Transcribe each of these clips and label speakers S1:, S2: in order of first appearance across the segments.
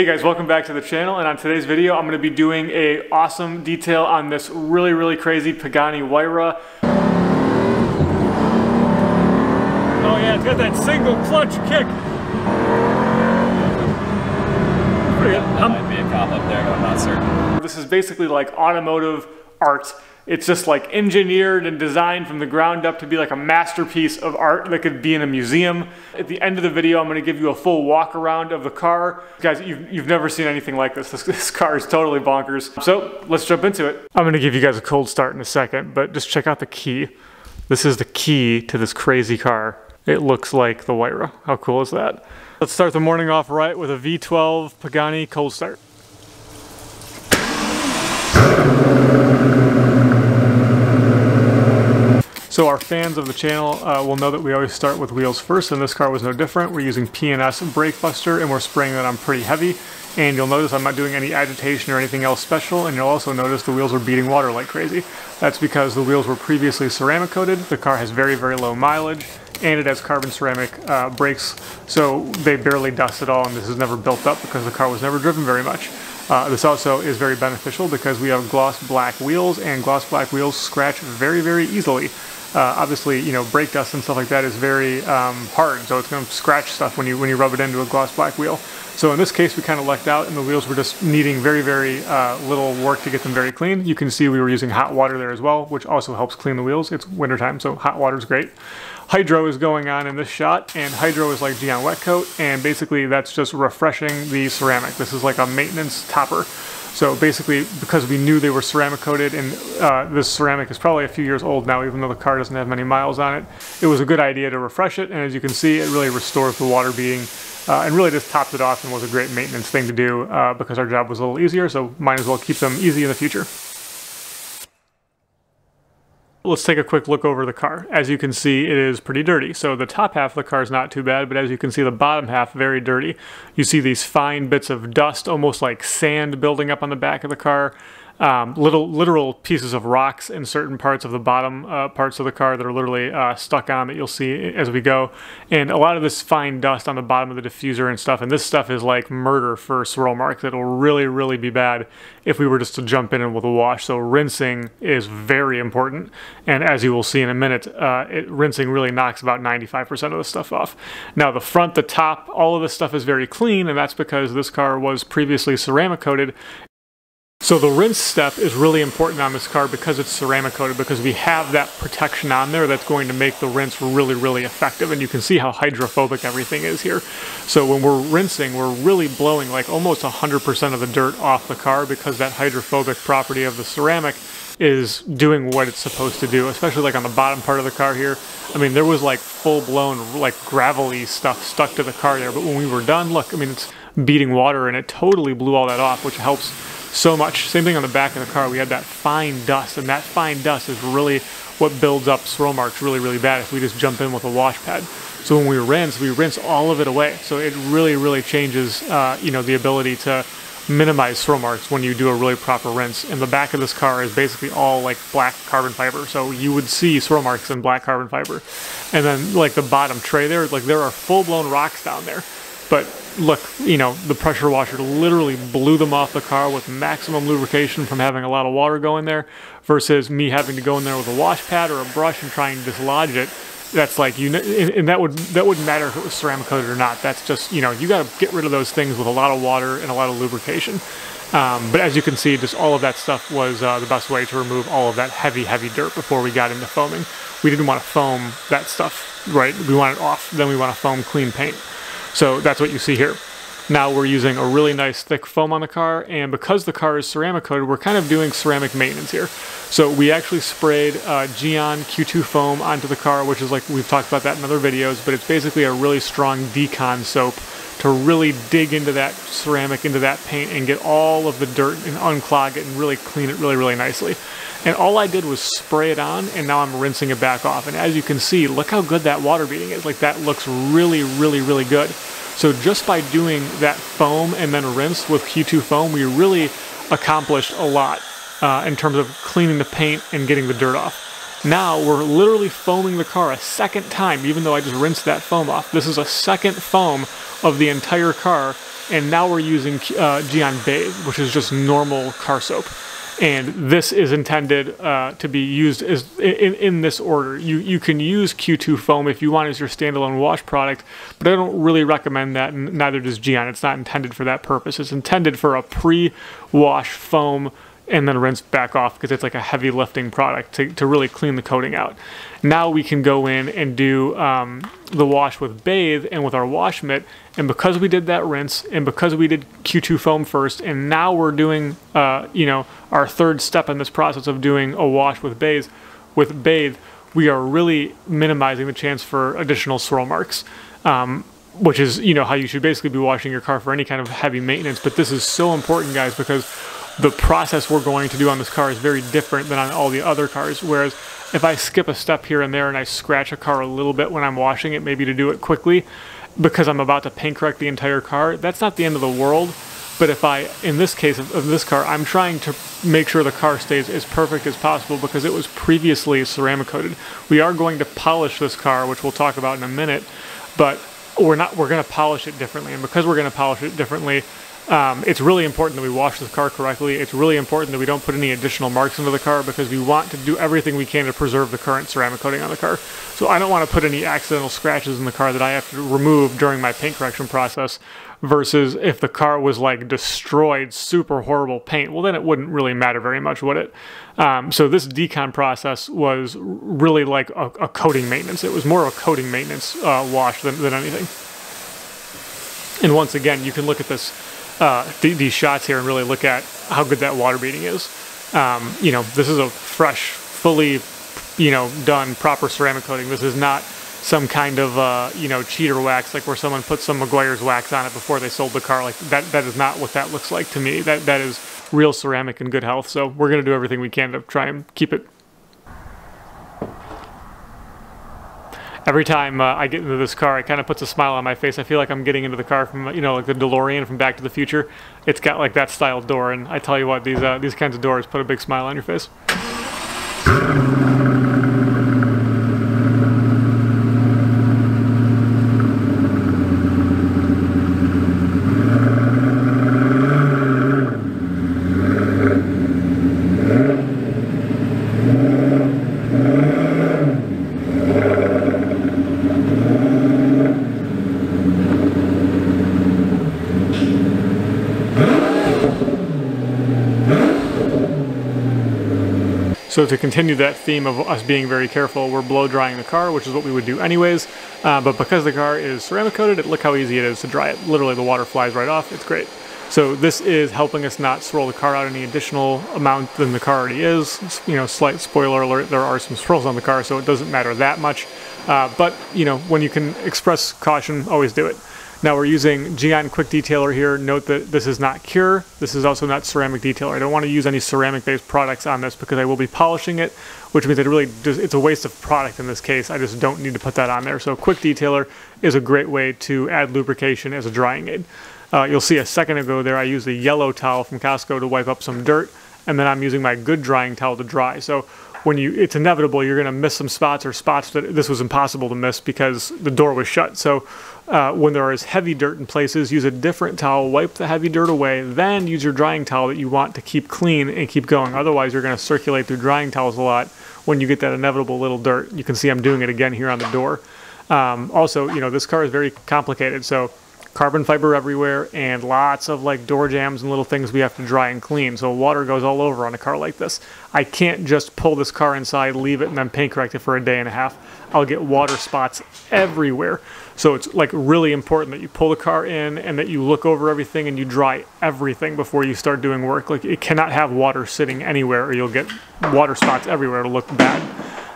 S1: Hey guys, welcome back to the channel and on today's video I'm going to be doing a awesome detail on this really really crazy Pagani Huayra. Oh yeah, it's got that single clutch kick.
S2: Pretty good. That might be a cop up there, I'm not certain.
S1: This is basically like automotive art it's just like engineered and designed from the ground up to be like a masterpiece of art that could be in a museum. At the end of the video, I'm gonna give you a full walk around of the car. Guys, you've, you've never seen anything like this. this. This car is totally bonkers. So let's jump into it. I'm gonna give you guys a cold start in a second, but just check out the key. This is the key to this crazy car. It looks like the Huayra. How cool is that? Let's start the morning off right with a V12 Pagani cold start. So our fans of the channel uh, will know that we always start with wheels first, and this car was no different. We're using P&S Brake Buster, and we're spraying that on pretty heavy. And you'll notice I'm not doing any agitation or anything else special, and you'll also notice the wheels are beating water like crazy. That's because the wheels were previously ceramic coated, the car has very, very low mileage, and it has carbon ceramic uh, brakes, so they barely dust at all, and this is never built up because the car was never driven very much. Uh, this also is very beneficial because we have gloss black wheels, and gloss black wheels scratch very, very easily. Uh, obviously, you know, brake dust and stuff like that is very um, hard, so it's going to scratch stuff when you when you rub it into a gloss black wheel. So in this case, we kind of lucked out, and the wheels were just needing very, very uh, little work to get them very clean. You can see we were using hot water there as well, which also helps clean the wheels. It's wintertime, so hot water is great. Hydro is going on in this shot, and hydro is like Gyeon Wet Coat, and basically that's just refreshing the ceramic. This is like a maintenance topper. So basically, because we knew they were ceramic coated, and uh, this ceramic is probably a few years old now, even though the car doesn't have many miles on it, it was a good idea to refresh it. And as you can see, it really restores the water beading uh, and really just topped it off and was a great maintenance thing to do uh, because our job was a little easier. So might as well keep them easy in the future. Let's take a quick look over the car. As you can see, it is pretty dirty. So the top half of the car is not too bad, but as you can see, the bottom half very dirty. You see these fine bits of dust, almost like sand building up on the back of the car um, little literal pieces of rocks in certain parts of the bottom uh, parts of the car that are literally uh, stuck on that you'll see as we go. And a lot of this fine dust on the bottom of the diffuser and stuff. And this stuff is like murder for swirl marks. It'll really, really be bad if we were just to jump in and with a wash. So rinsing is very important. And as you will see in a minute, uh, it, rinsing really knocks about 95% of the stuff off. Now the front, the top, all of this stuff is very clean. And that's because this car was previously ceramic coated so the rinse step is really important on this car because it's ceramic coated because we have that protection on there that's going to make the rinse really, really effective. And you can see how hydrophobic everything is here. So when we're rinsing, we're really blowing like almost 100% of the dirt off the car because that hydrophobic property of the ceramic is doing what it's supposed to do, especially like on the bottom part of the car here. I mean, there was like full blown like gravelly stuff stuck to the car there. But when we were done, look, I mean, it's beating water and it totally blew all that off, which helps so much. Same thing on the back of the car. We had that fine dust, and that fine dust is really what builds up swirl marks really, really bad if we just jump in with a wash pad. So when we rinse, we rinse all of it away. So it really, really changes, uh, you know, the ability to minimize swirl marks when you do a really proper rinse. And the back of this car is basically all like black carbon fiber. So you would see swirl marks in black carbon fiber. And then like the bottom tray there, like there are full blown rocks down there. But look, you know, the pressure washer literally blew them off the car with maximum lubrication from having a lot of water going there versus me having to go in there with a wash pad or a brush and trying to dislodge it. That's like you, and that would that wouldn't matter if it was ceramic coated or not. That's just you know you got to get rid of those things with a lot of water and a lot of lubrication. Um, but as you can see, just all of that stuff was uh, the best way to remove all of that heavy, heavy dirt before we got into foaming. We didn't want to foam that stuff, right? We want it off, then we want to foam clean paint. So that's what you see here. Now we're using a really nice thick foam on the car, and because the car is ceramic coated, we're kind of doing ceramic maintenance here. So we actually sprayed uh, Gyeon Q2 foam onto the car, which is like, we've talked about that in other videos, but it's basically a really strong decon soap to really dig into that ceramic, into that paint, and get all of the dirt and unclog it and really clean it really, really nicely. And all I did was spray it on, and now I'm rinsing it back off. And as you can see, look how good that water beading is. Like that looks really, really, really good. So just by doing that foam and then rinse with Q2 foam, we really accomplished a lot uh, in terms of cleaning the paint and getting the dirt off. Now we're literally foaming the car a second time, even though I just rinsed that foam off. This is a second foam of the entire car, and now we're using uh, Bathe, which is just normal car soap. And this is intended uh, to be used as in, in this order. You you can use Q2 foam if you want as your standalone wash product, but I don't really recommend that. And neither does Gyeon. It's not intended for that purpose. It's intended for a pre-wash foam and then rinse back off because it's like a heavy lifting product to, to really clean the coating out. Now we can go in and do um, the wash with Bathe and with our wash mitt. And because we did that rinse and because we did Q2 foam first, and now we're doing, uh, you know, our third step in this process of doing a wash with Bathe, with Bathe, we are really minimizing the chance for additional swirl marks. Um, which is, you know, how you should basically be washing your car for any kind of heavy maintenance. But this is so important, guys, because the process we're going to do on this car is very different than on all the other cars. Whereas if I skip a step here and there and I scratch a car a little bit when I'm washing it, maybe to do it quickly, because I'm about to paint correct the entire car, that's not the end of the world. But if I, in this case of, of this car, I'm trying to make sure the car stays as perfect as possible because it was previously ceramic coated. We are going to polish this car, which we'll talk about in a minute, but we're not. We're going to polish it differently, and because we're going to polish it differently, um, it's really important that we wash the car correctly. It's really important that we don't put any additional marks into the car because we want to do everything we can to preserve the current ceramic coating on the car. So I don't want to put any accidental scratches in the car that I have to remove during my paint correction process versus if the car was like destroyed, super horrible paint, well, then it wouldn't really matter very much, would it? Um, so this decon process was really like a, a, coating maintenance. It was more of a coating maintenance uh, wash than, than anything. And once again, you can look at this uh, th- these shots here and really look at how good that water beading is. Um, you know, this is a fresh, fully, you know, done proper ceramic coating. This is not some kind of uh, you know cheater wax like where someone put some Meguiar's wax on it before they sold the car. Like that that is not what that looks like to me. That that is real ceramic in good health. So we're gonna do everything we can to try and keep it every time uh, I get into this car, it kind of puts a smile on my face. I feel like I'm getting into the car from, you know, like the DeLorean from Back to the Future. It's got like that style door, and I tell you what, these uh, these kinds of doors put a big smile on your face. So to continue that theme of us being very careful, we're blow drying the car, which is what we would do anyways. Uh, but because the car is ceramic coated, look how easy it is to dry it. Literally the water flies right off, it's great. So this is helping us not swirl the car out any additional amount than the car already is. You know, slight spoiler alert, there are some swirls on the car, so it doesn't matter that much. Uh, but, you know, when you can express caution, always do it. Now we're using Gyeon Quick Detailer here. Note that this is not Cure. This is also not Ceramic Detailer. I don't want to use any ceramic-based products on this because I will be polishing it, which means it really just, it's a waste of product in this case. I just don't need to put that on there. So Quick Detailer is a great way to add lubrication as a drying aid. Uh, you'll see a second ago there I used a yellow towel from Costco to wipe up some dirt, and then I'm using my good drying towel to dry. So when you it's inevitable you're going to miss some spots or spots that this was impossible to miss because the door was shut so uh, when there is heavy dirt in places use a different towel wipe the heavy dirt away then use your drying towel that you want to keep clean and keep going. Otherwise you're going to circulate through drying towels a lot when you get that inevitable little dirt. You can see i'm doing it again here on the door. Um, also you know this car is very complicated so carbon fiber everywhere and lots of like door jambs and little things we have to dry and clean. So water goes all over on a car like this. I can't just pull this car inside, leave it, and then paint correct it for a day and a half. I'll get water spots everywhere. So it's like really important that you pull the car in and that you look over everything and you dry everything before you start doing work. Like it cannot have water sitting anywhere or you'll get water spots everywhere. It'll look bad.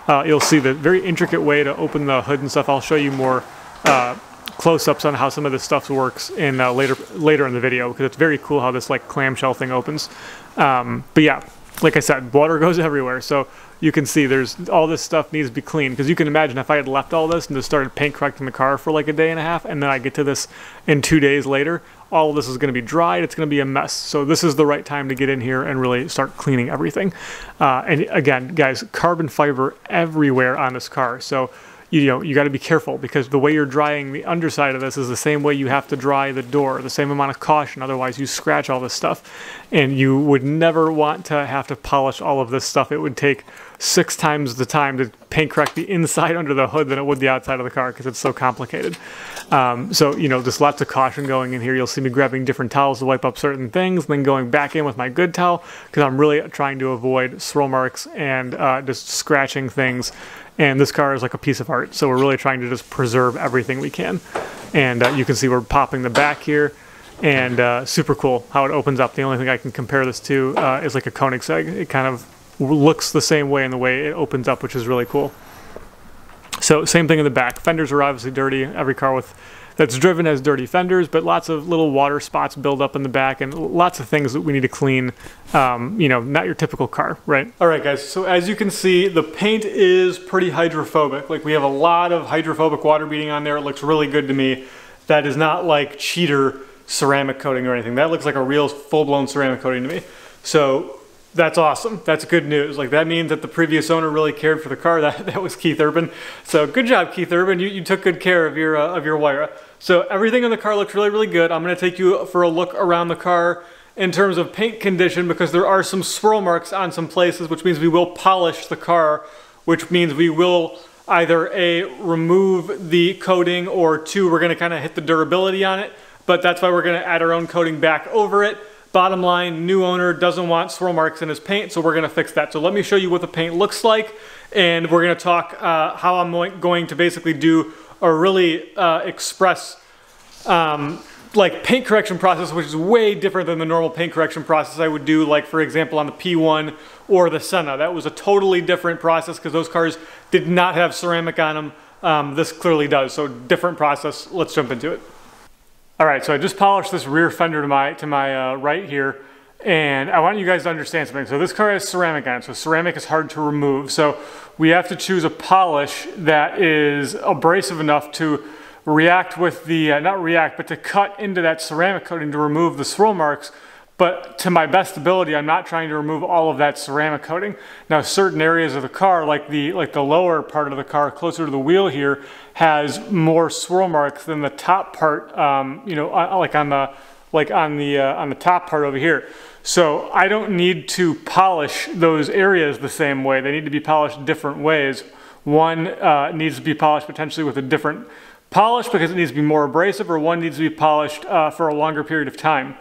S1: Uh, you'll see the very intricate way to open the hood and stuff. I'll show you more uh, close-ups on how some of this stuff works in uh, later later in the video because it's very cool how this like clamshell thing opens. Um, but yeah, like I said, water goes everywhere. So you can see there's all this stuff needs to be cleaned because you can imagine if I had left all this and just started paint correcting the car for like a day and a half and then I get to this in two days later, all of this is going to be dried. It's going to be a mess. So this is the right time to get in here and really start cleaning everything. Uh, and again, guys, carbon fiber everywhere on this car. So you know you got to be careful because the way you're drying the underside of this is the same way you have to dry the door the same amount of caution otherwise you scratch all this stuff. And you would never want to have to polish all of this stuff. It would take six times the time to paint correct the inside under the hood than it would the outside of the car because it's so complicated. Um, so you know there's lots of caution going in here. You'll see me grabbing different towels to wipe up certain things and then going back in with my good towel because i'm really trying to avoid swirl marks and uh, just scratching things and this car is like a piece of art. So we're really trying to just preserve everything we can. And uh, you can see we're popping the back here and uh, super cool how it opens up. The only thing I can compare this to uh, is like a Koenigsegg. It kind of looks the same way in the way it opens up, which is really cool. So same thing in the back. Fenders are obviously dirty. Every car with that's driven has dirty fenders, but lots of little water spots build up in the back and lots of things that we need to clean. Um, you know, not your typical car, right? All right, guys, so as you can see, the paint is pretty hydrophobic. Like we have a lot of hydrophobic water beading on there. It looks really good to me. That is not like cheater ceramic coating or anything. That looks like a real full-blown ceramic coating to me. So that's awesome. That's good news. Like that means that the previous owner really cared for the car. That that was Keith Urban. So good job, Keith Urban. You, you took good care of your uh, of your Huayra. So everything in the car looks really really good. I'm going to take you for a look around the car in terms of paint condition because there are some swirl marks on some places, which means we will polish the car, which means we will either a remove the coating or two we're going to kind of hit the durability on it. But that's why we're going to add our own coating back over it. Bottom line, new owner doesn't want swirl marks in his paint, so we're gonna fix that. So let me show you what the paint looks like, and we're gonna talk uh, how I'm going to basically do a really uh, express um, like paint correction process, which is way different than the normal paint correction process I would do, like for example on the P1 or the Senna. That was a totally different process because those cars did not have ceramic on them. Um, this clearly does, so different process. Let's jump into it. All right, so I just polished this rear fender to my, to my uh, right here, and I want you guys to understand something. So this car has ceramic on it, so ceramic is hard to remove. So we have to choose a polish that is abrasive enough to react with the, uh, not react, but to cut into that ceramic coating to remove the swirl marks but to my best ability, I'm not trying to remove all of that ceramic coating. Now, certain areas of the car, like the like the lower part of the car, closer to the wheel here, has more swirl marks than the top part. Um, you know, like on the like on the uh, on the top part over here. So I don't need to polish those areas the same way. They need to be polished different ways. One uh, needs to be polished potentially with a different polish because it needs to be more abrasive, or one needs to be polished uh, for a longer period of time.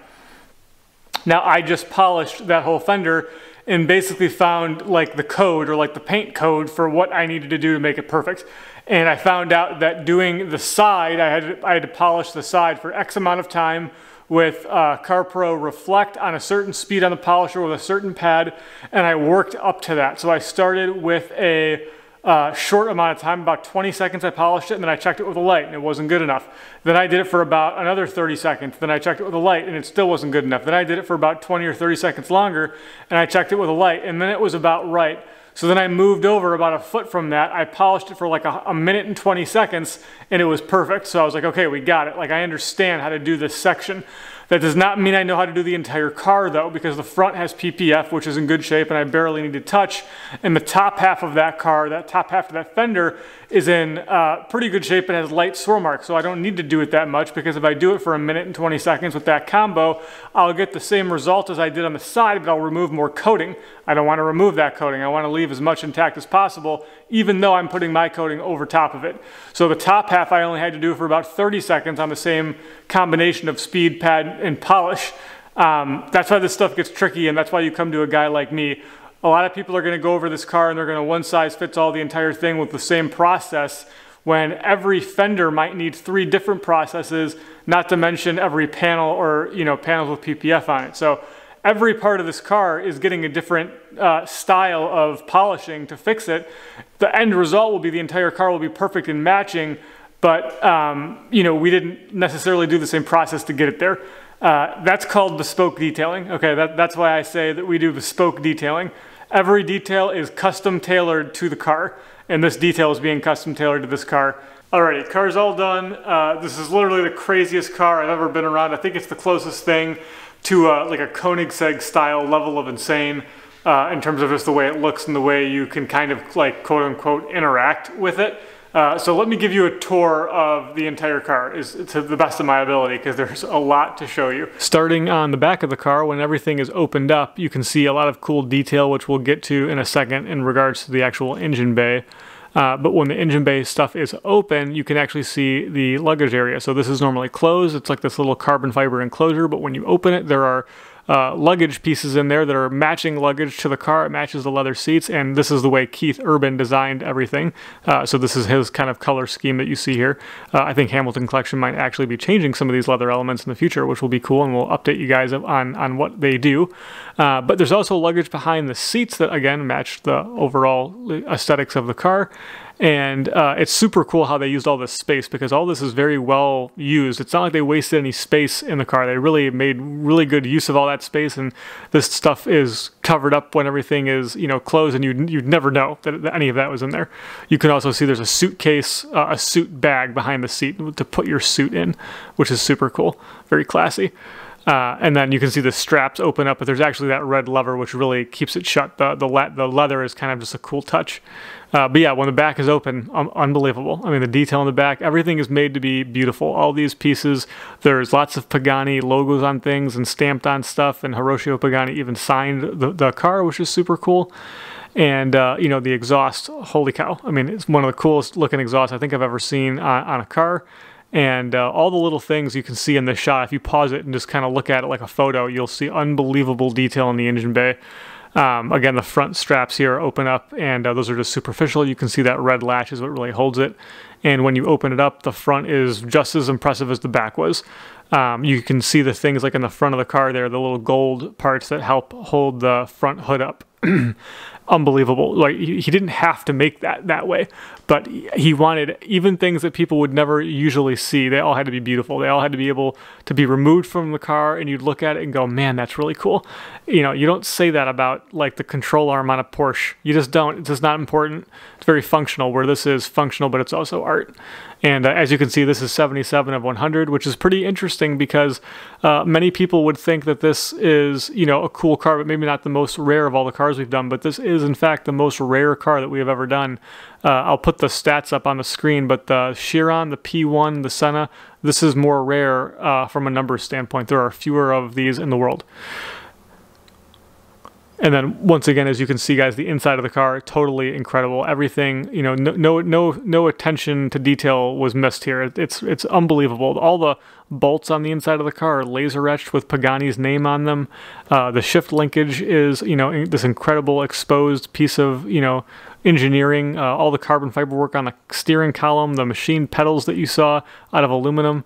S1: Now I just polished that whole fender and basically found like the code or like the paint code for what I needed to do to make it perfect. And I found out that doing the side, I had, I had to polish the side for X amount of time with uh, CarPro Reflect on a certain speed on the polisher with a certain pad, and I worked up to that. So I started with a uh, short amount of time, about 20 seconds I polished it and then I checked it with a light and it wasn't good enough. Then I did it for about another 30 seconds, then I checked it with a light and it still wasn't good enough. Then I did it for about 20 or 30 seconds longer and I checked it with a light and then it was about right. So then I moved over about a foot from that. I polished it for like a, a, minute and 20 seconds and it was perfect. So I was like, okay, we got it. Like I understand how to do this section. That does not mean I know how to do the entire car though, because the front has PPF, which is in good shape and I barely need to touch. And the top half of that car, that top half of that fender is in uh, pretty good shape and has light swirl marks. So I don't need to do it that much because if I do it for a minute and 20 seconds with that combo, I'll get the same result as I did on the side, but I'll remove more coating. I don't want to remove that coating. I want to leave as much intact as possible, even though I'm putting my coating over top of it. So the top half I only had to do for about 30 seconds on the same combination of speed, pad, and polish. Um, that's why this stuff gets tricky, and that's why you come to a guy like me a lot of people are going to go over this car and they're going to one size fits all the entire thing with the same process when every fender might need three different processes, not to mention every panel or you know panels with PPF on it. So every part of this car is getting a different uh, style of polishing to fix it. The end result will be the entire car will be perfect in matching, but um, you know we didn't necessarily do the same process to get it there. Uh, that's called bespoke detailing. Okay, that, that's why I say that we do bespoke detailing. Every detail is custom tailored to the car, and this detail is being custom tailored to this car. Alrighty, car's all done. Uh, this is literally the craziest car I've ever been around. I think it's the closest thing to uh, like a Koenigsegg style level of insane uh, in terms of just the way it looks and the way you can kind of like quote unquote interact with it. Uh, so let me give you a tour of the entire car is to the best of my ability because there's a lot to show you. Starting on the back of the car, when everything is opened up, you can see a lot of cool detail, which we'll get to in a second in regards to the actual engine bay. Uh, but when the engine bay stuff is open, you can actually see the luggage area. So this is normally closed. It's like this little carbon fiber enclosure, but when you open it, there are uh, luggage pieces in there that are matching luggage to the car. It matches the leather seats, and this is the way Keith Urban designed everything. Uh, so this is his kind of color scheme that you see here. Uh, I think Hamilton Collection might actually be changing some of these leather elements in the future, which will be cool, and we'll update you guys on on what they do. Uh, but there's also luggage behind the seats that again match the overall aesthetics of the car. And uh, it's super cool how they used all this space because all this is very well used. It's not like they wasted any space in the car. They really made really good use of all that space, and this stuff is covered up when everything is you know closed, and you'd you'd never know that, that any of that was in there. You can also see there's a suitcase, uh, a suit bag behind the seat to put your suit in, which is super cool, very classy. Uh, and then you can see the straps open up, but there's actually that red lever which really keeps it shut. The the, le- the leather is kind of just a cool touch. Uh, but yeah, when the back is open, um, unbelievable. I mean, the detail in the back, everything is made to be beautiful. All these pieces, there's lots of Pagani logos on things and stamped on stuff, and Horacio Pagani even signed the, the car, which is super cool. And, uh, you know, the exhaust, holy cow. I mean, it's one of the coolest looking exhausts I think I've ever seen on, on a car. And uh, all the little things you can see in this shot, if you pause it and just kind of look at it like a photo, you'll see unbelievable detail in the engine bay. Um, again, the front straps here open up, and uh, those are just superficial. You can see that red latch is what really holds it. And when you open it up, the front is just as impressive as the back was. Um, you can see the things like in the front of the car there, the little gold parts that help hold the front hood up. unbelievable. Like he, didn't have to make that that way, but he wanted even things that people would never usually see. They all had to be beautiful. They all had to be able to be removed from the car, and you'd look at it and go, "Man, that's really cool." You know, you don't say that about like the control arm on a Porsche. You just don't. It's just not important. It's very functional. Where this is functional, but it's also art. And uh, as you can see, this is 77 of 100, which is pretty interesting because uh, many people would think that this is, you know, a cool car, but maybe not the most rare of all the cars we've done. But this is, in fact, the most rare car that we have ever done. Uh, I'll put the stats up on the screen, but the Chiron, the P1, the Senna, this is more rare uh, from a numbers standpoint. There are fewer of these in the world. And then once again, as you can see, guys, the inside of the car totally incredible. Everything, you know, no no no, attention to detail was missed here. It's it's unbelievable. All the bolts on the inside of the car are laser etched with Pagani's name on them. Uh, the shift linkage is, you know, this incredible exposed piece of, you know, engineering. Uh, all the carbon fiber work on the steering column, the machine pedals that you saw out of aluminum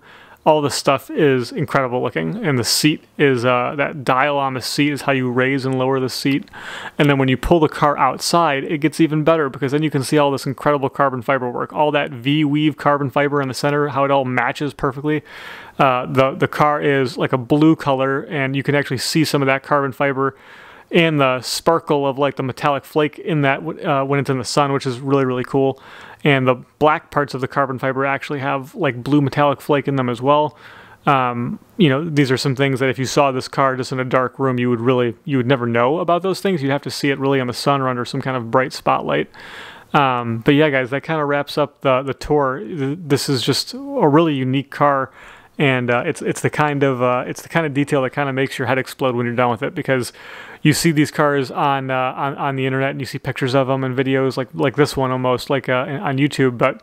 S1: all the stuff is incredible looking. And the seat is uh, that dial on the seat is how you raise and lower the seat. And then when you pull the car outside it gets even better because then you can see all this incredible carbon fiber work. All that v weave carbon fiber in the center how it all matches perfectly. Uh, the the car is like a blue color and you can actually see some of that carbon fiber and the sparkle of like the metallic flake in that uh, when it's in the sun, which is really really cool. And the black parts of the carbon fiber actually have like blue metallic flake in them as well. Um, you know, these are some things that if you saw this car just in a dark room, you would really you would never know about those things. You'd have to see it really in the sun or under some kind of bright spotlight. Um, but yeah, guys, that kind of wraps up the the tour. This is just a really unique car and uh, it's it's the kind of uh, it's the kind of detail that kind of makes your head explode when you're done with it because you see these cars on uh, on on the internet and you see pictures of them and videos like like this one almost like uh, on YouTube, but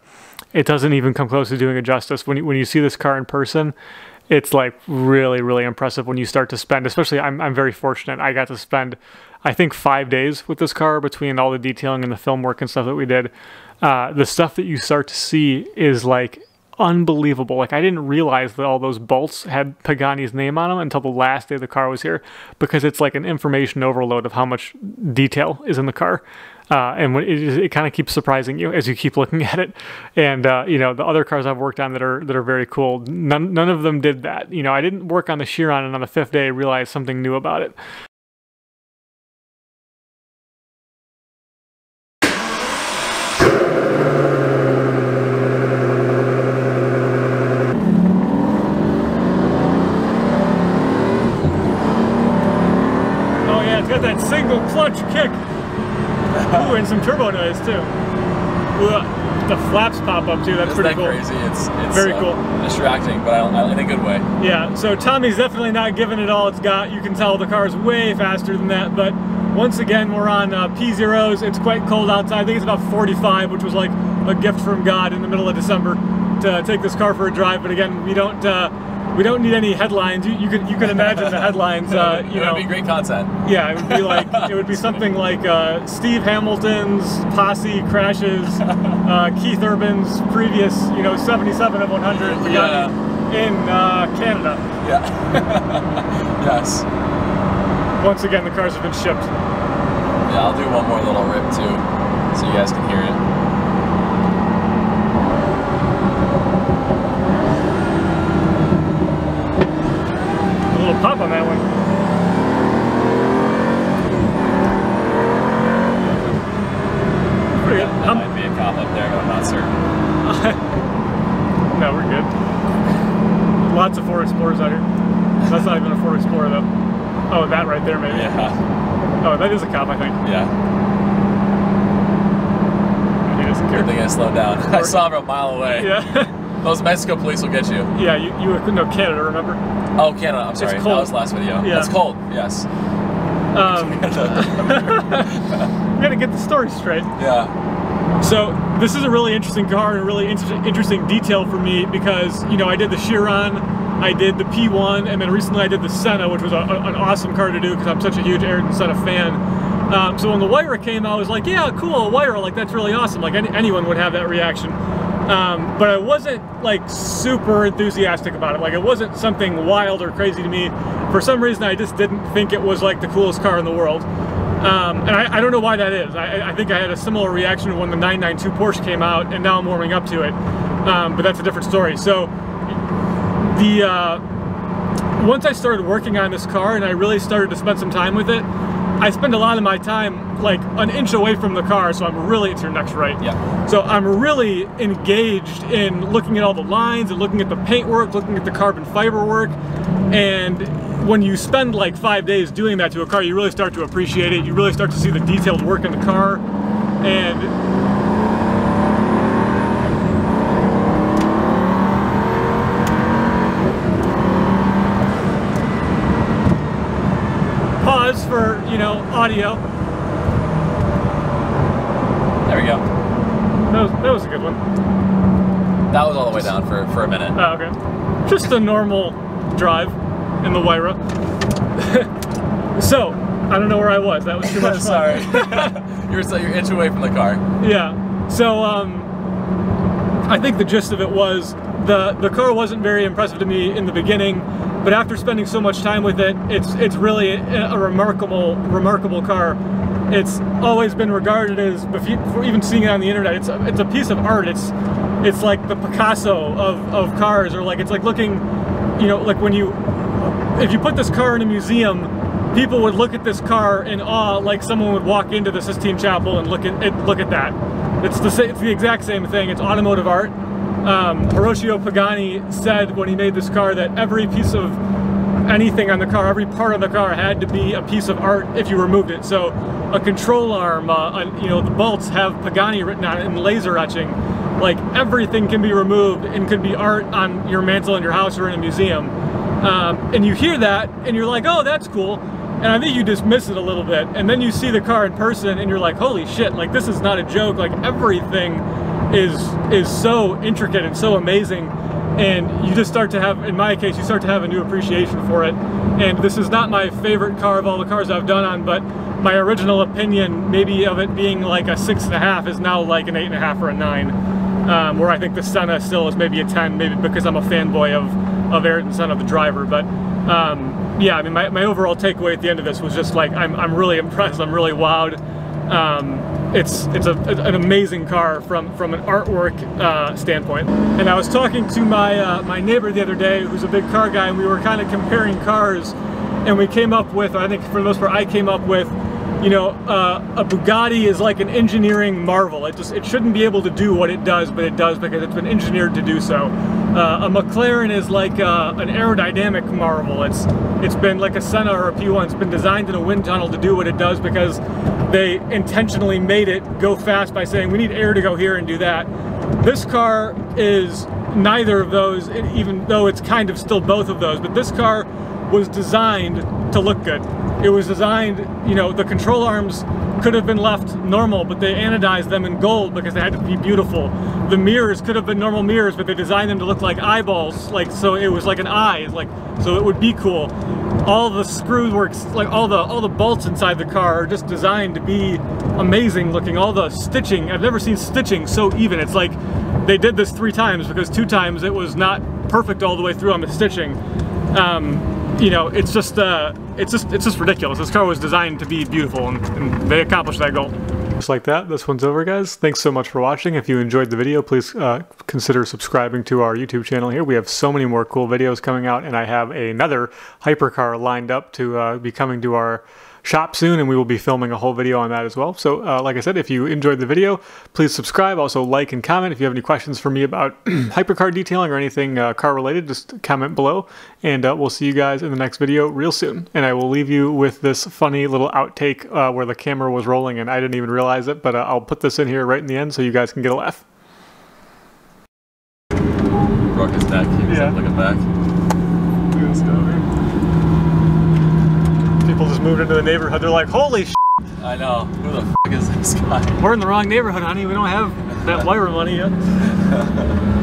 S1: it doesn't even come close to doing it justice. When you, when you see this car in person, it's like really really impressive when you start to spend. Especially, I'm I'm very fortunate. I got to spend I think five days with this car between all the detailing and the film work and stuff that we did. Uh, the stuff that you start to see is like unbelievable. Like I didn't realize that all those bolts had Pagani's name on them until the last day the car was here because it's like an information overload of how much detail is in the car. Uh, and it, it kind of keeps surprising you as you keep looking at it. And uh, you know the other cars I've worked on that are that are very cool. None none of them did that. You know I didn't work on the Chiron and on the fifth day I realized something new about it. Oh yeah, it's got that single clutch kick. Ooh, and some turbo noise too. Ooh, the flaps pop up too. That's
S2: Isn't
S1: pretty
S2: that
S1: cool.
S2: crazy? It's, it's
S1: Very
S2: uh,
S1: cool.
S2: distracting, but I I, in a good way.
S1: Yeah, so Tommy's definitely not giving it all it's got. You can tell the car's way faster than that, but once again, we're on uh, P0s. It's quite cold outside. I think it's about 45, which was like a gift from God in the middle of December to take this car for a drive. But again, we don't uh, we don't need any headlines. You, you can you can imagine the headlines. Uh, you
S2: it
S1: know,
S2: would be great content.
S1: yeah, it would be like it would be something like uh, Steve Hamilton's posse crashes uh, Keith Urban's previous, you know, 77 of 100 Pagani
S2: Yeah.
S1: in uh, Canada.
S2: Yeah. yes.
S1: Once again, the cars have been shipped.
S2: Yeah, I'll do one more little rip too, so you guys can hear it.
S1: A little pop on that one. Pretty good.
S2: There
S1: How-
S2: might be a cop up there, but I'm not certain.
S1: no, we're good. Lots of Ford Explorers out here. That's not even a Ford Explorer though. Oh, that right there maybe.
S2: Yeah.
S1: Oh, that is a cop, I think.
S2: Yeah.
S1: He doesn't care.
S2: Good thing I slowed down. I saw him a mile away.
S1: Yeah.
S2: Those Mexico police will get you.
S1: yeah, you, you were, no, Canada, remember?
S2: Oh, Canada. I'm sorry. That
S1: cold.
S2: was last video.
S1: Yeah.
S2: It's cold. Yes.
S1: Um, we gotta get the story straight.
S2: yeah.
S1: So this is a really interesting car and a really inter- interesting detail for me because you know I did the Chiron, I did the P1, and then recently I did the Senna, which was a, a- an awesome car to do because I'm such a huge Ayrton Senna fan. Um, so when the Huayra came out, I was like, yeah, cool, a Huayra, like that's really awesome. Like any, anyone would have that reaction. Um, but I wasn't like super enthusiastic about it. Like it wasn't something wild or crazy to me. For some reason, I just didn't think it was like the coolest car in the world. Um, and I, I don't know why that is. I, I think I had a similar reaction when the 992 Porsche came out, and now I'm warming up to it. Um, but that's a different story. So the uh, once I started working on this car and I really started to spend some time with it, I spend a lot of my time like an inch away from the car, so I'm really it's your next right.
S2: Yeah.
S1: So I'm really engaged in looking at all the lines and looking at the paintwork, looking at the carbon fiber work, and when you spend like five days doing that to a car, you really start to appreciate it. You really start to see the detailed work in the car, and pause audio.
S2: There we go.
S1: That was, that was a good one.
S2: That was all the way down for, for a minute.
S1: Oh, okay. Just a normal drive in the Huayra. so, I don't know where I was. That was too much.
S2: Sorry. you're so you're inch away from the car.
S1: Yeah. So, um, I think the gist of it was the the car wasn't very impressive to me in the beginning, but after spending so much time with it, it's it's really a, remarkable remarkable car. It's always been regarded as, even seeing it on the internet, it's a, it's a piece of art. It's it's like the Picasso of, of cars, or like it's like looking, you know, like when you if you put this car in a museum, people would look at this car in awe, like someone would walk into the Sistine Chapel and look at look at that. It's the it's the exact same thing. It's automotive art. Um, Horacio Pagani said when he made this car that every piece of anything on the car, every part of the car had to be a piece of art if you removed it. So a control arm, uh, a- you know, the bolts have Pagani written on it in laser etching. Like everything can be removed and could be art on your mantle in your house or in a museum. Um, and you hear that and you're like, oh, that's cool. And I think you dismiss it a little bit. And then you see the car in person and you're like, holy shit, like this is not a joke. Like everything is is so intricate and so amazing. And you just start to have, in my case, you start to have a new appreciation for it. And this is not my favorite car of all the cars I've done on, but my original opinion, maybe of it being like a six and a half, is now like an eight and a half or a nine. Um, where I think the Senna still is maybe a 10, maybe because I'm a fanboy of, of Ayrton Senna, the driver. But um, yeah, I mean, my, my overall takeaway at the end of this was just like, I'm, I'm really impressed, I'm really wowed. Um, it's it's a, an amazing car from from an artwork uh, standpoint. And I was talking to my uh, my neighbor the other day, who's a big car guy, and we were kind of comparing cars, and we came up with I think for the most part I came up with you know, uh, a Bugatti is like an engineering marvel. It just it shouldn't be able to do what it does, but it does because it's been engineered to do so. Uh, a McLaren is like uh, an aerodynamic marvel. It's it's been like a Senna or a P1. It's been designed in a wind tunnel to do what it does because they intentionally made it go fast by saying we need air to go here and do that. This car is neither of those, even though it's kind of still both of those. But this car was designed to look good. It was designed, you know, the control arms could have been left normal, but they anodized them in gold because they had to be beautiful. The mirrors could have been normal mirrors, but they designed them to look like eyeballs, like so it was like an eye, like so it would be cool. All the screws works, like all the all the bolts inside the car are just designed to be amazing looking. All the stitching, I've never seen stitching so even. It's like they did this three times because two times it was not perfect all the way through on the stitching. Um, you know, it's just, uh, it's just, it's just ridiculous. This car was designed to be beautiful, and, and they accomplished that goal. Just like that, this one's over, guys. Thanks so much for watching. If you enjoyed the video, please uh, consider subscribing to our YouTube channel here. We have so many more cool videos coming out, and I have another hypercar lined up to uh, be coming to our shop soon, and we will be filming a whole video on that as well. So, uh, like I said, if you enjoyed the video, please subscribe. Also, like and comment. If you have any questions for me about hypercar detailing or anything uh, car related, just comment below, and uh, we'll see you guys in the next video real soon. And I will leave you with this funny little outtake uh, where the camera was rolling and I didn't even realize it, but uh, I'll put this in here right in the end so you guys can get a laugh.
S2: Broke his neck. He was
S1: Yeah.
S2: looking back.
S1: Look at this guy over here. People just moved into the neighborhood. They're like, holy sh!
S2: I know. Who the f is this guy?
S1: We're in the wrong neighborhood, honey. We don't have that Huayra money yet.